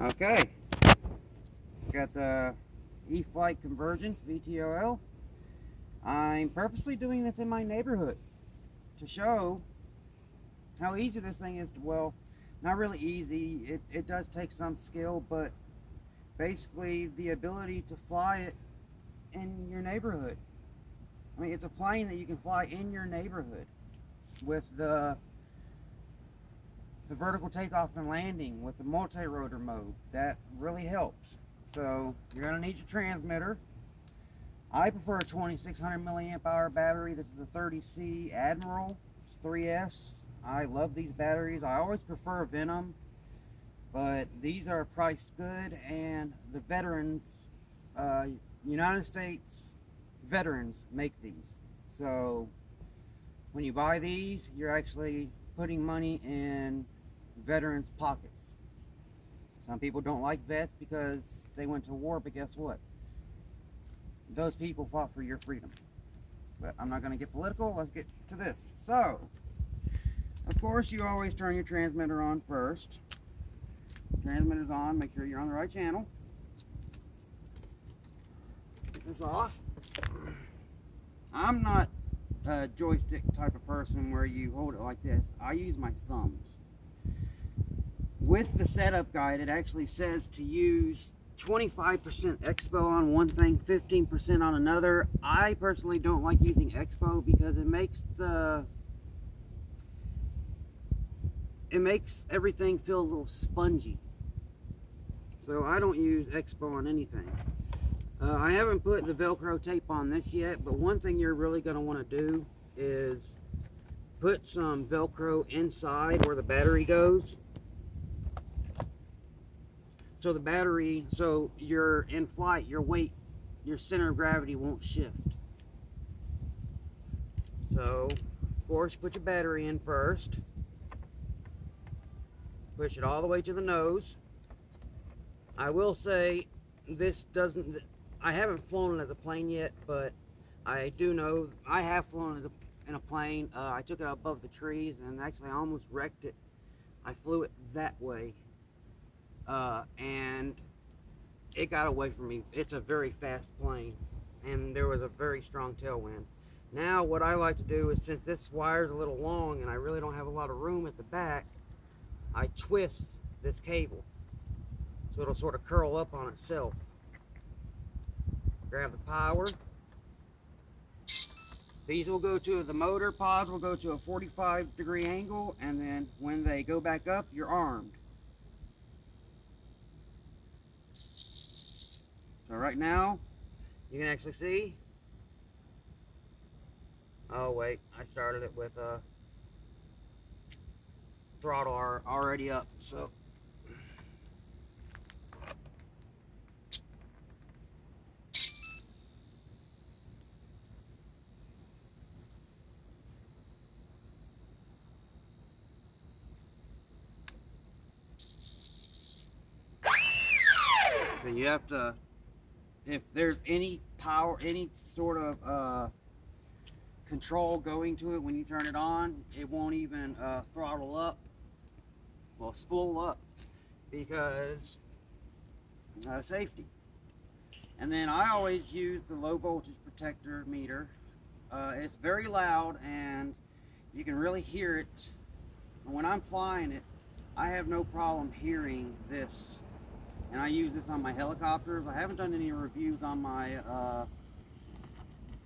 Okay. Got the E-flite Convergence VTOL. I'm purposely doing this in my neighborhood to show how easy this thing is to, well, not really easy. It, it does take some skill, but basically the ability to fly it in your neighborhood. I mean, it's a plane that you can fly in your neighborhood with the the vertical takeoff and landing with the multi-rotor mode. That really helps. So you're going to need your transmitter. I prefer a 2600 milliamp hour battery. This is a 30C Admiral It's 3S. I love these batteries. I always prefer Venom, but these are priced good and the veterans, uh, United States veterans make these. So when you buy these, you're actually putting money in veterans' pockets. Some people don't like vets because they went to war, but guess what? Those people fought for your freedom. But I'm not going to get political. Let's get to this. So, of course, you always turn your transmitter on first. Transmitter's on. Make sure you're on the right channel. Get this off. I'm not a joystick type of person where you hold it like this. I use my thumbs with the setup guide, it actually says to use 25% Expo on one thing, 15% on another. I personally don't like using Expo because it makes the it makes everything feel a little spongy. So I don't use Expo on anything. Uh, I haven't put the Velcro tape on this yet, but one thing you're really going to want to do is put some Velcro inside where the battery goes so the battery, so you're in flight, your weight, your center of gravity won't shift. So, of course, put your battery in first. Push it all the way to the nose. I will say, this doesn't, I haven't flown it as a plane yet, but I do know, I have flown as a, in a plane. Uh, I took it above the trees and actually I almost wrecked it. I flew it that way uh, and it got away from me. It's a very fast plane, and there was a very strong tailwind. Now, what I like to do is, since this wire's a little long and I really don't have a lot of room at the back, I twist this cable so it'll sort of curl up on itself. Grab the power. These will go to the motor pods will go to a 45 degree angle and then when they go back up you're armed. So right now, you can actually see. Oh wait, I started it with a uh, throttle already up, so. So you have to if there's any power, any sort of uh, control going to it when you turn it on, it won't even uh, throttle up, well spool up because uh, safety. And then I always use the low voltage protector meter. Uh, it's very loud and you can really hear it. when I'm flying it, I have no problem hearing this and I use this on my helicopters. I haven't done any reviews on my uh,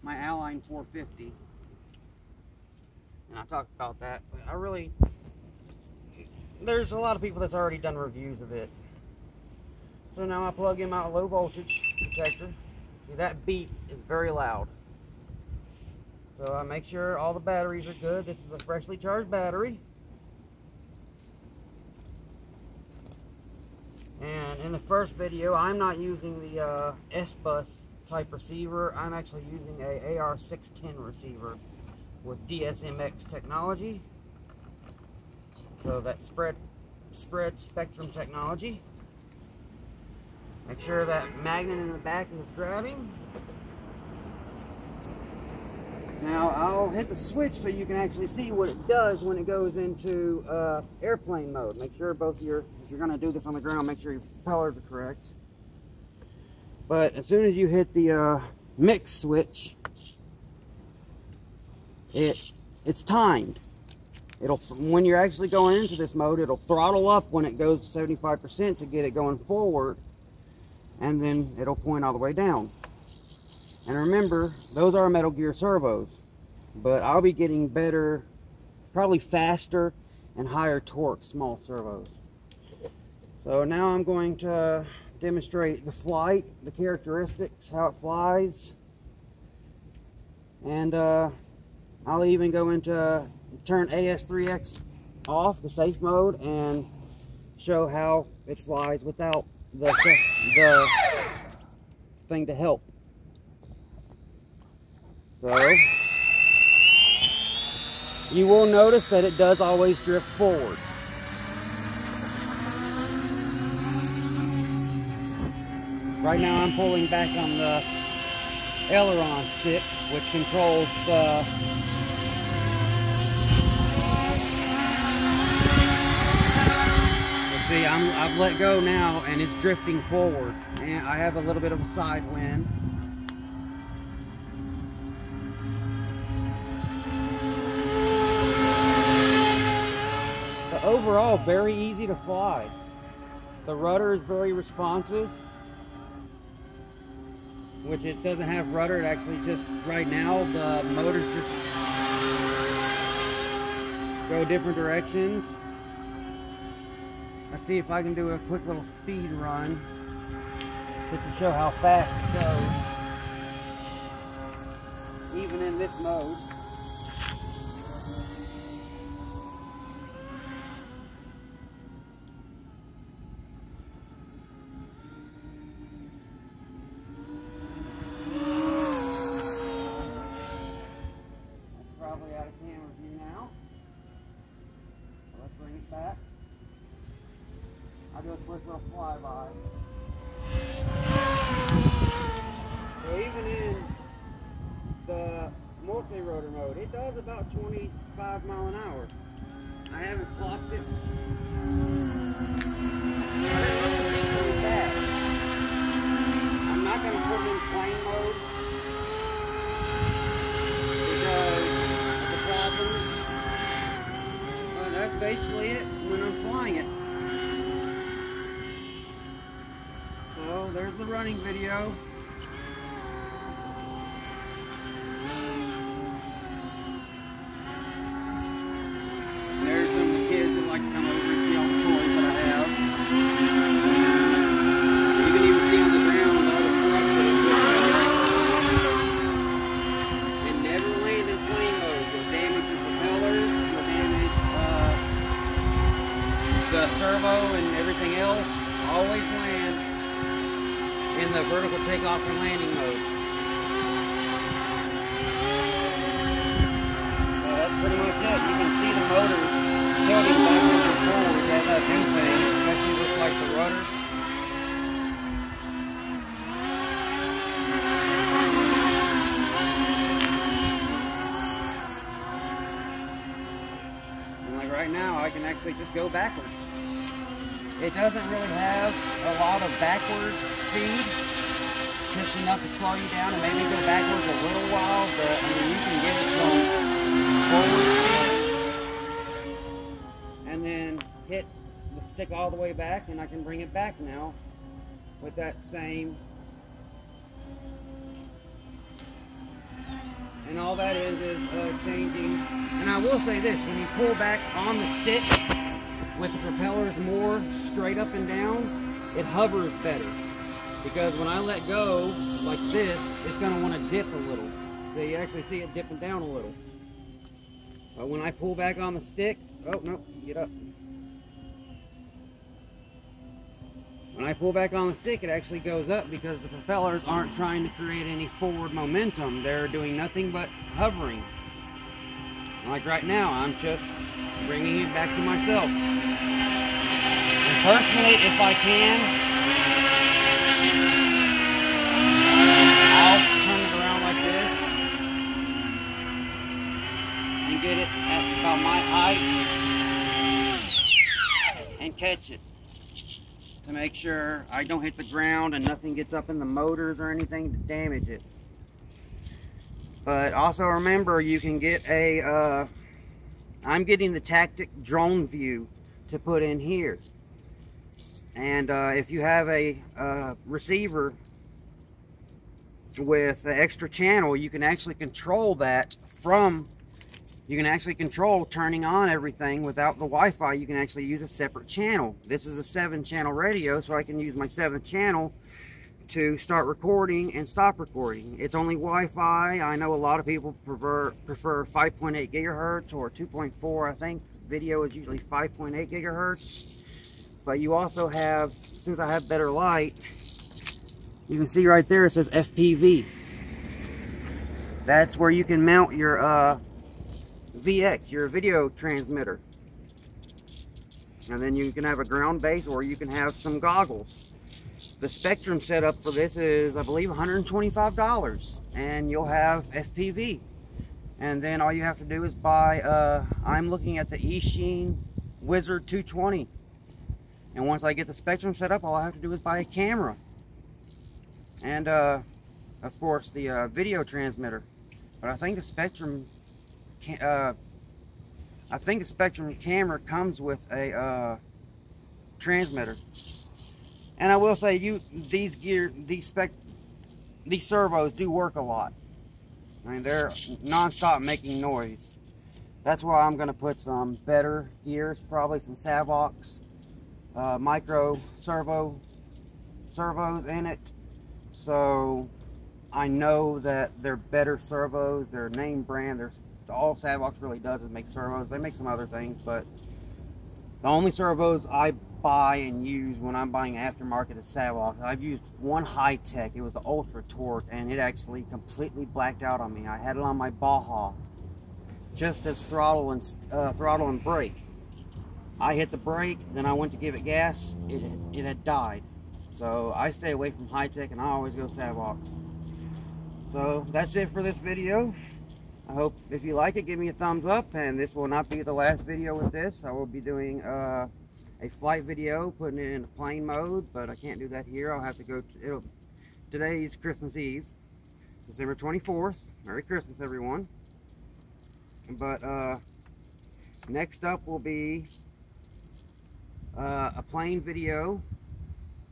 my Align 450, and I talked about that. I really, there's a lot of people that's already done reviews of it. So now I plug in my low voltage detector. See that beep is very loud. So I make sure all the batteries are good. This is a freshly charged battery. And in the first video, I'm not using the uh, S-Bus type receiver. I'm actually using a AR610 receiver with DSMX technology. So that spread, spread spectrum technology. Make sure that magnet in the back is grabbing. Now I'll hit the switch so you can actually see what it does when it goes into uh, airplane mode. Make sure both your if you're gonna do this on the ground, make sure your propellers are correct. But as soon as you hit the uh, mix switch, it it's timed. It'll when you're actually going into this mode, it'll throttle up when it goes 75% to get it going forward, and then it'll point all the way down. And remember, those are Metal Gear servos, but I'll be getting better, probably faster and higher torque small servos. So now I'm going to demonstrate the flight, the characteristics, how it flies, and uh, I'll even go into turn AS3X off, the safe mode, and show how it flies without the, the thing to help. So, you will notice that it does always drift forward. Right now I'm pulling back on the aileron stick, which controls uh, the see, I'm, I've let go now and it's drifting forward. And I have a little bit of a side wind. Overall, very easy to fly. The rudder is very responsive. Which it doesn't have rudder, it actually just, right now, the motors just go different directions. Let's see if I can do a quick little speed run just to show how fast it goes. Even in this mode. A flyby. So even in the multi-rotor mode, it does about 25 mile an hour. I haven't clocked it. I'm not going to put it in plane mode because the problems. That's basically it when I'm flying it. So there's the running video. There's some kids that like to come over and the toys that I have. You can even see on the ground all the that never plane. You'll damage the propellers, you'll damage uh, the servo and everything else. Always land in the vertical takeoff and landing mode. So that's pretty much it. You can see the motor tilting backwards and forwards as I do things, especially with like the rudder. And like right now, I can actually just go backwards. It doesn't really have a lot of backward speed, just enough to slow you down and maybe go backwards a little while, but I mean you can get it from forward and then hit the stick all the way back and I can bring it back now with that same and all that is is uh, changing and I will say this when you pull back on the stick with the propellers more straight up and down, it hovers better. Because when I let go like this, it's going to want to dip a little. So you actually see it dipping down a little. But when I pull back on the stick, oh no, get up. When I pull back on the stick, it actually goes up because the propellers aren't trying to create any forward momentum. They're doing nothing but hovering. Like right now, I'm just bringing it back to myself. And personally, if I can, and catch it. to make sure I don't hit the ground and nothing gets up in the motors or anything to damage it. But also remember, you can get a. Uh, I'm getting the Tactic drone view to put in here. And uh, if you have a uh, receiver with the extra channel, you can actually control that from, you can actually control turning on everything without the Wi-Fi. You can actually use a separate channel. This is a seven channel radio, so I can use my seventh channel to start recording and stop recording. It's only Wi-Fi. I know a lot of people prefer prefer 5.8 gigahertz or 2.4. I think video is usually 5.8 gigahertz. But you also have, since I have better light, you can see right there it says FPV. That's where you can mount your uh, VX, your video transmitter. And then you can have a ground base or you can have some goggles. The Spektrum setup for this is, I believe, $125. And you'll have FPV. And then all you have to do is buy, uh, I'm looking at the Eachine Wizard 220. And once I get the Spektrum set up, all I have to do is buy a camera. And, uh, of course, the uh, video transmitter. But I think the Spektrum, uh, I think the Spektrum camera comes with a uh, transmitter. And I will say, you these gear, these spec, these servos do work a lot. I mean, they're non-stop making noise. That's why I'm going to put some better gears, probably some Savox uh, micro servo servos in it. So I know that they're better servos. They're name brand. They're all Savox really does is make servos. They make some other things, but the only servos I buy and use when I'm buying aftermarket is Savox. I've used one Hitec. It was the Ultra Torque, and it actually completely blacked out on me. I had it on my Baja, just as throttle and uh, throttle and brake. I hit the brake, then I went to give it gas. It it had died. So I stay away from Hitec, and I always go Savox. So that's it for this video. I hope if you like it, give me a thumbs up. And this will not be the last video with this. I will be doing uh, a flight video, putting it in plane mode, but I can't do that here. I'll have to go to, today's Christmas Eve, December 24th. Merry Christmas, everyone. But uh, next up will be uh, a plane video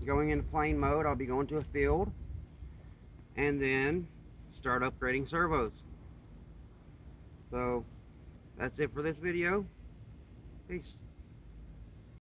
going into plane mode. I'll be going to a field and then start upgrading servos. So that's it for this video. Peace.